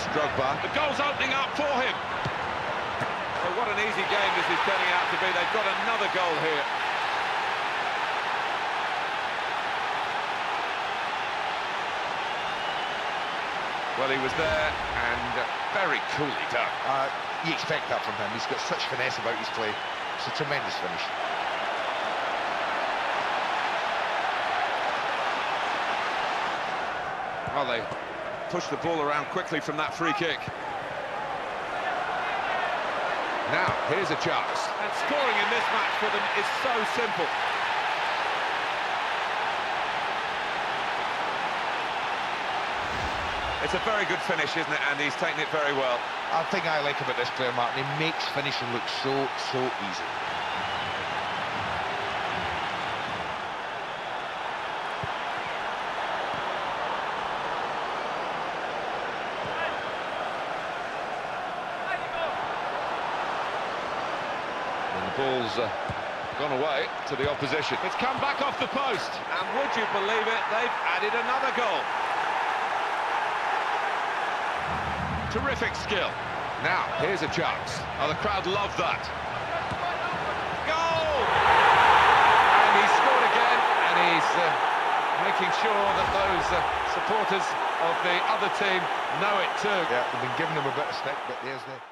That's Drogba. The goal's opening up for him. So what an easy game this is turning out to be. They've got another goal here. Well, he was there and very coolly done. Uh, you expect that from him. He's got such finesse about his play. It's a tremendous finish. Well, they push the ball around quickly from that free kick. Now, here's a chance. And scoring in this match for them is so simple. It's a very good finish, isn't it? And he's taken it very well. I think I like about this player, Martin. He makes finishing look so, so easy. And the ball's uh, gone away to the opposition. It's come back off the post. And would you believe it, they've added another goal. Terrific skill. Now, here's a chance. Oh, the crowd love that. Goal! And he's scored again, and he's uh, making sure that those uh, supporters of the other team know it too. Yeah, we've been giving them a bit of stick, but there's the...